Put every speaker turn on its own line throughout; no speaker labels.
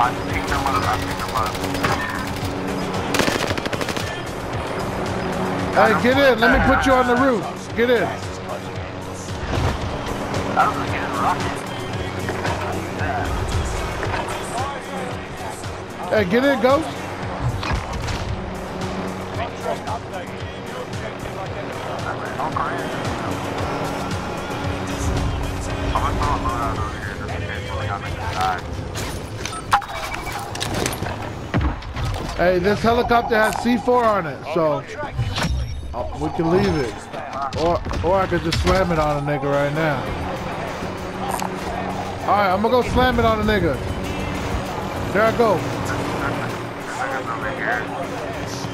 Hey, get in. Let me put you on the roof. Get in. Hey, get in, Ghost. Hey, this helicopter has C4 on it, so uh, we can leave it. Or, or I could just slam it on a nigga right now. All right, I'm gonna go slam it on a nigga. There I go.
Niggas over here.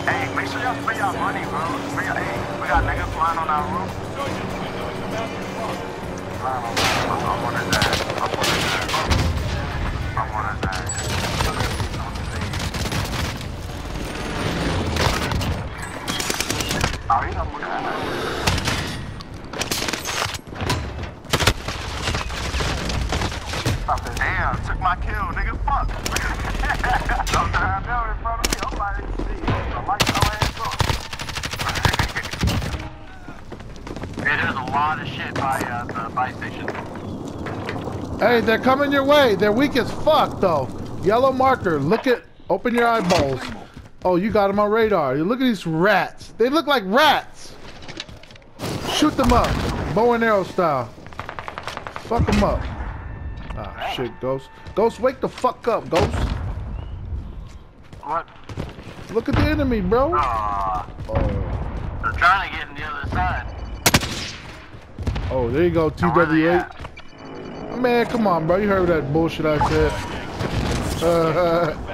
Hey, make sure y'all spend y'all money, bro. Hey, we got niggas flying on our roof. Flying on our roof. I'm on his ass. I'm on his ass. I'm on his ass. Oh, he don't look at that. Took my kill, nigga. Fuck. In front of me. I like ass. Hey, there's a lot of shit by the station.
Hey, they're coming your way. They're weak as fuck, though. Yellow marker. Look at. Open your eyeballs. Oh, you got them on radar. You look at these rats. They look like rats. Shoot them up. Bow and arrow style. Fuck them up. Ah, shit, Ghost. Ghost, wake the fuck up, Ghost.
What?
Look at the enemy, bro.
Aw,
Oh,
they're trying to get in the other side.
oh there you go,
Where
TW8.
at?
Man, come on, bro. You heard that bullshit I said. Uh,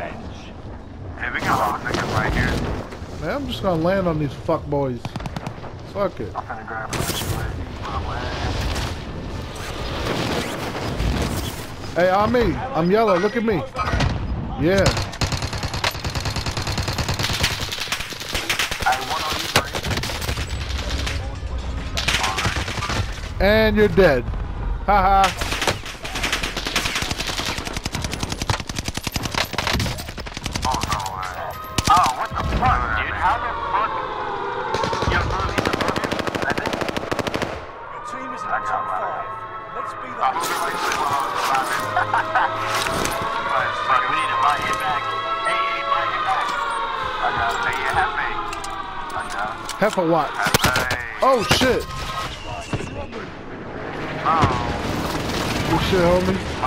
Hey, we got a lot of niggas right here.
Man, I'm just gonna land on these fuck boys. Fuck it.
I'm finna grab this way. My way.
Hey, I'm me. I'm yellow. Look at me. Yeah.
Hey, one on you, three.
And you're dead. Haha
no way. Oh, what the fuck, dude? How the fuck? Yo, Boogie, the Boogie, I think.
Your team is in
I
the
got
top
mine.
five. Let's be
I'm
that.
moving like this while I was surviving. But, fuck, we need to buy it back. Hey, hey, buy it back. I got it. Hey, yeah, Hefe. I got it.
Heifer watch.
Hefe.
Oh shit.
Oh.
Good shit, homie.